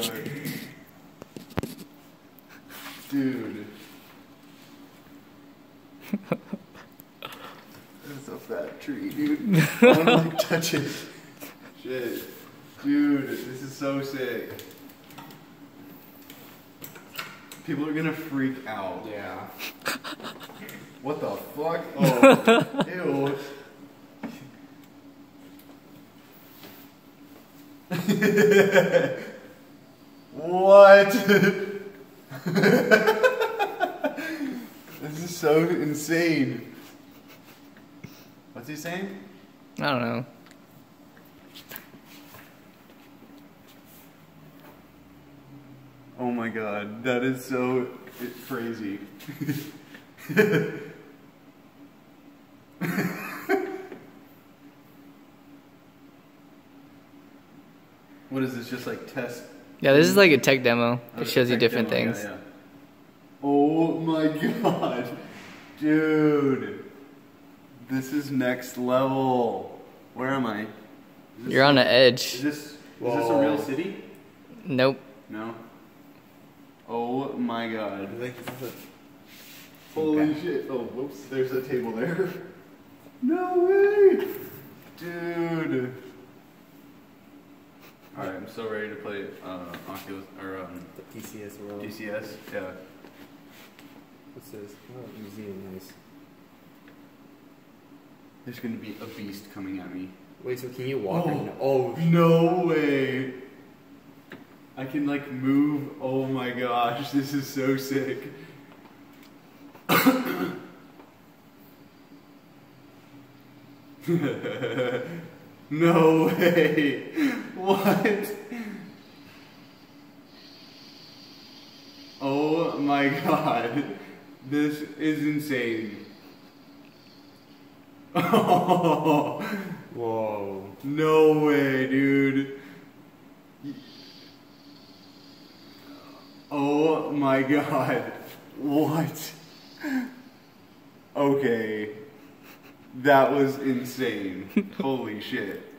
god. Dude. That's a fat tree, dude. I wanna like touch it. Shit. Dude, this is so sick. People are gonna freak out. Yeah. What the fuck? Oh, ew. what? this is so insane. What's he saying? I don't know. Oh my god, that is so crazy. what is this? Just like test? Yeah, this is like a tech demo. Oh, It shows you different demo, things. yeah. Oh my god, dude, this is next level. Where am I? You're on an Is edge. this is this a real city? Nope. No. Oh my god. Like, Holy Okay. shit. Oh, whoops. There's a table there. No way. Dude. Alright, I'm so ready to play uh, Oculus or um, the PCS world. DCS. Yeah. What's this? Oh, museum, nice. There's gonna be a beast coming at me. Wait, so can you walk? Oh. oh No way. I can like move. Oh my gosh, this is so sick. no way. What? Oh my god. This is insane. Oh. Whoa. No way, dude. Oh my god. What? Okay. That was insane. Holy shit.